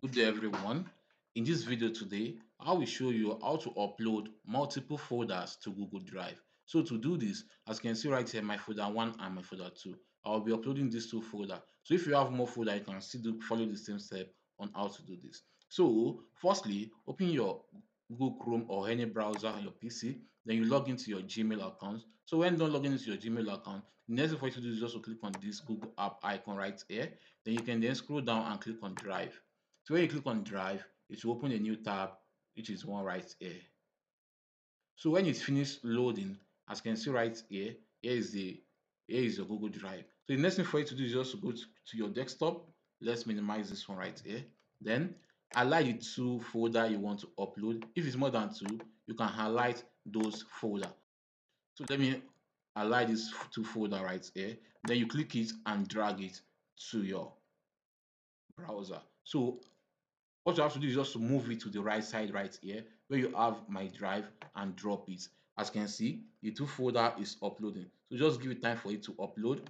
Good day everyone. In this video today, I will show you how to upload multiple folders to Google Drive. So to do this, as you can see right here, my folder 1 and my folder 2. I'll be uploading these two folders. So if you have more folder, you can still do, follow the same step on how to do this. So firstly, open your Google Chrome or any browser on your PC. Then you log into your Gmail account. So when done logging into your Gmail account, the next thing for you to do is just to click on this Google app icon right here. Then you can then scroll down and click on Drive. So when you click on Drive, it will open a new tab, which is one right here. So when it's finished loading, as you can see right here, here is the here is your Google Drive. So the next thing for you to do is just go to, to your desktop. Let's minimize this one right here. Then highlight the two folder you want to upload. If it's more than two, you can highlight those folder. So let me highlight this two folder right here. Then you click it and drag it to your browser. So what you have to do is just to move it to the right side right here where you have my drive and drop it. As you can see, the two folder is uploading. So just give it time for it to upload.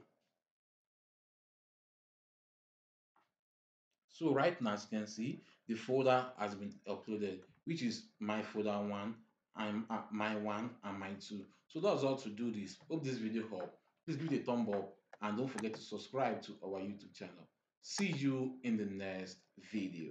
So right now, as you can see, the folder has been uploaded, which is my folder one and uh, my one and my two. So that's all to do this. Hope this video helped. Please give it a thumb up and don't forget to subscribe to our YouTube channel. See you in the next video.